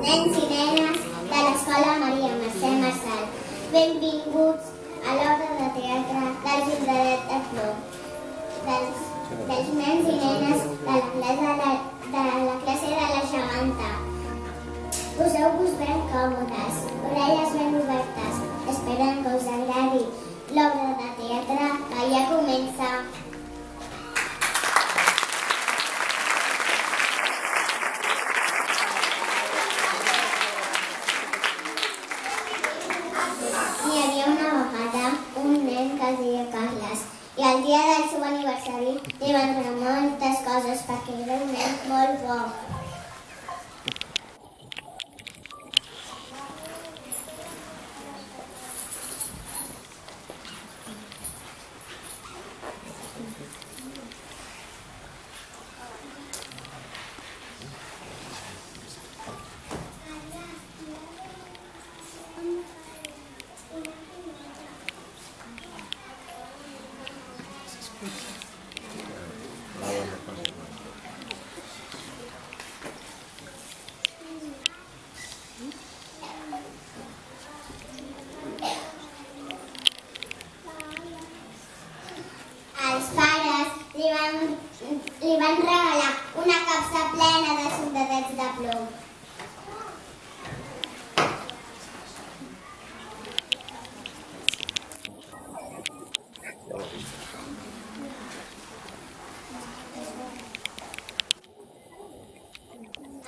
nens i nenes de l'Escola Maria Mercè Marçal. Benvinguts a l'obra de teatre del Juntadet de Flor, dels, dels nens i nenes de la classe de, de la, classe de la geganta. Poseu-vos ben còmodes, orelles ben obertes, esperant que us agradi l'obra de teatre que ja comença. Hi havia una vegada un nen que es deia Carles i el dia del seu aniversari li van donar moltes coses perquè era un nen molt bo. Els pares li van, li van regalar una capsa plena de soldadets de plom.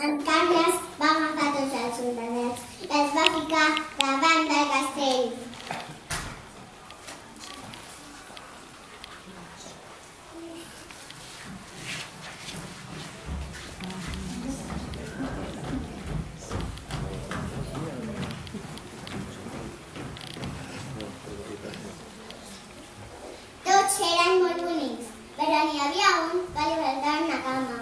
En Carles va agafar tots els soldadets i els va ficar davant del castell. Tots eren molt bonics, però n'hi havia un que li faltava una cama.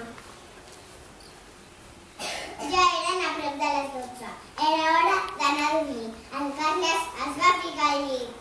Ja eren a prop de les 12. Era hora d'anar a dormir. En Carles es va ficar al llit.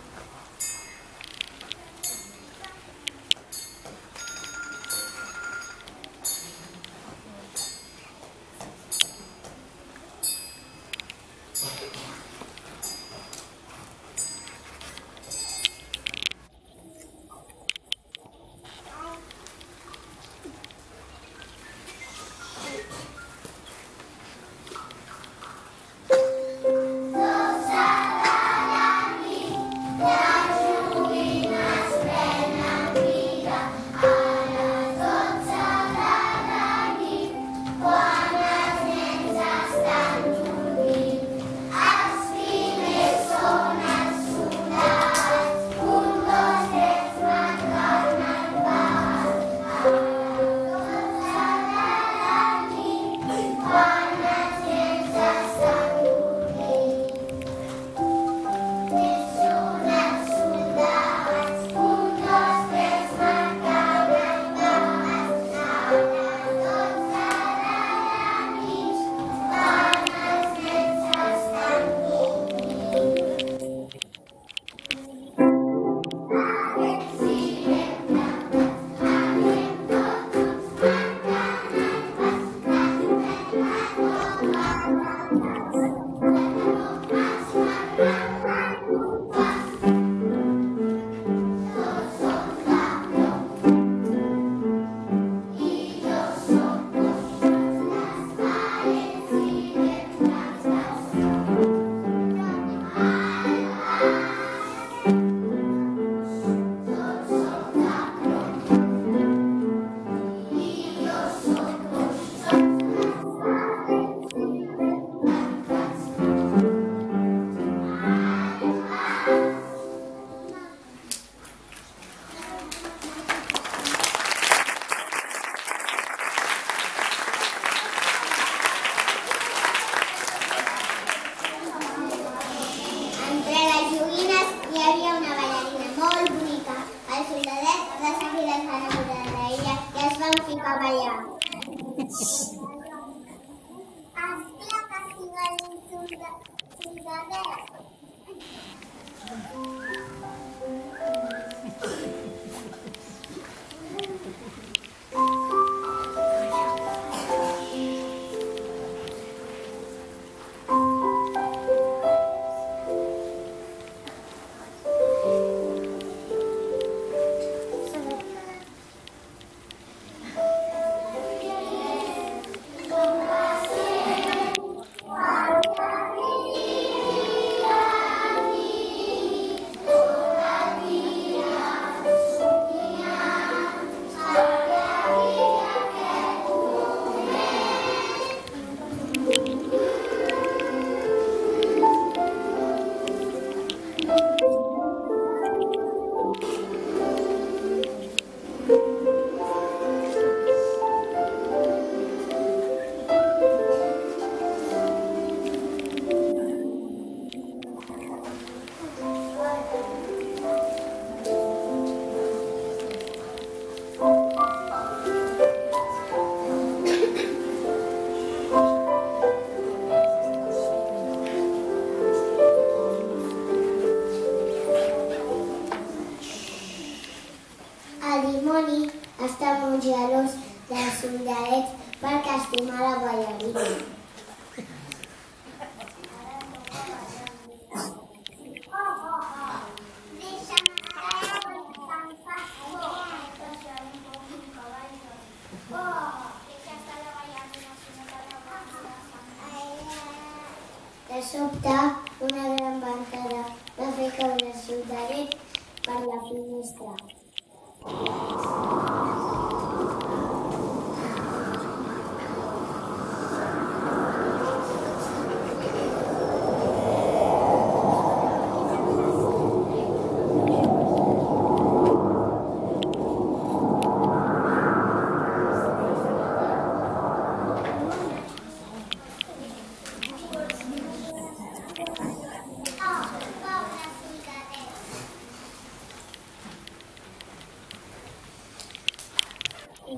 Oh,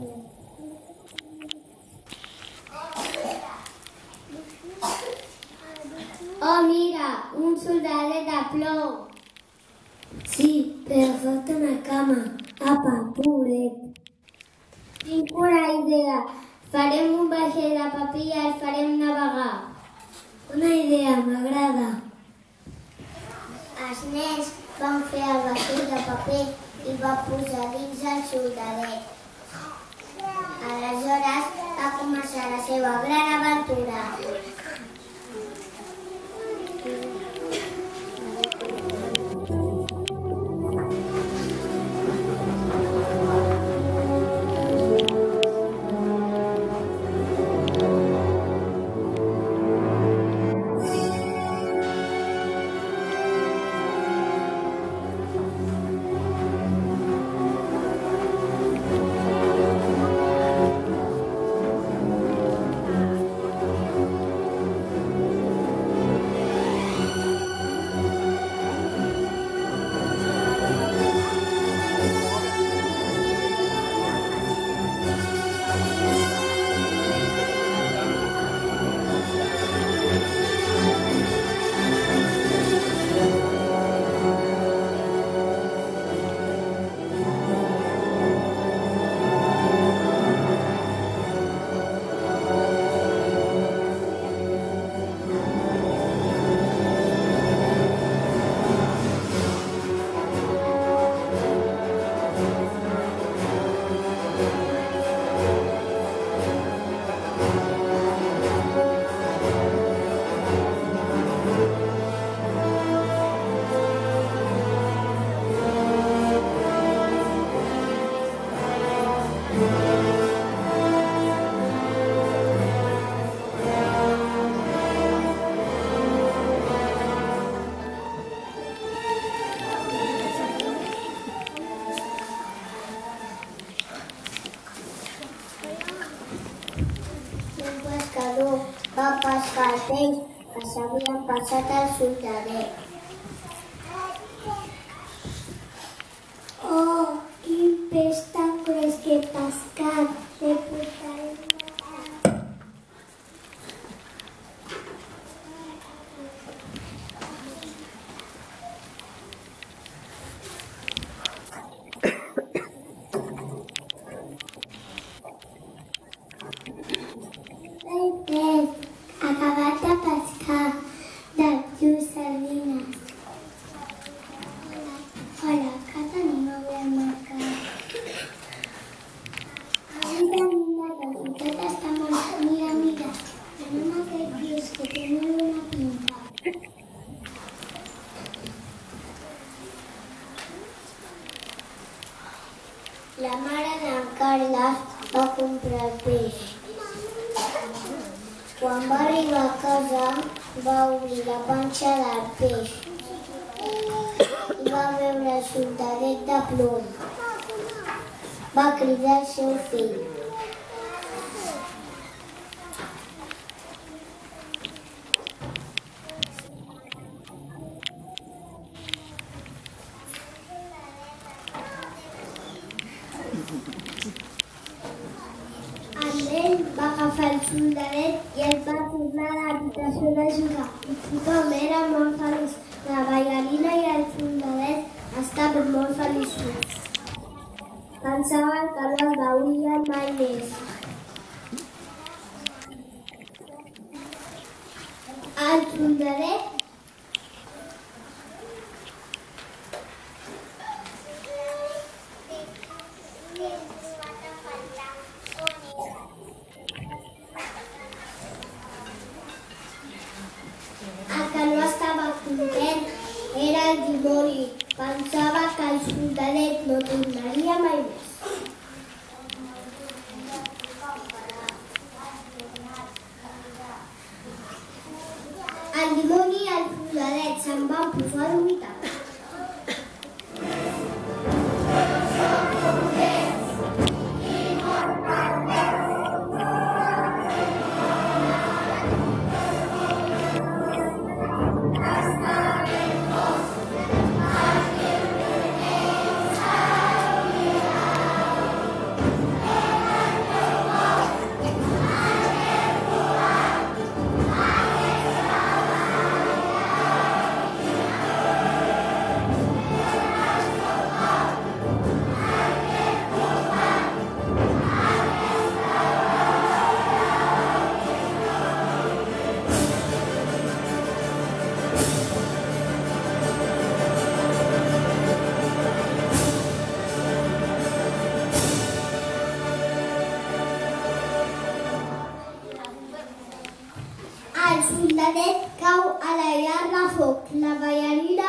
mira, un soldadet de plou. Sí, però falta una cama. Apa, pobret. Tinc una idea. Farem un vaixell de paper i el farem navegar. Una idea, m'agrada. Els nens van fer el vaixell de paper i va posar dins el soldadet. Aleshores va començar la seva gran aventura. Va pescar el peix que s'havien passat al soldadet. La mare d'en Carles va comprar peix. Quan va arribar a casa, va obrir la panxa del peix i va veure el soldadet de plom. Va cridar el seu fill. l'Ajuntament i em va tornar a l'habitació de jugar. I tothom era molt feliç, la ballarina i el fundadet estaven molt feliços. Pensaven que no es veurien mai més. El fundadet El dimoni i el fusadet se'n van posar a dormir. Sundade cau a la llar foc, la ballarina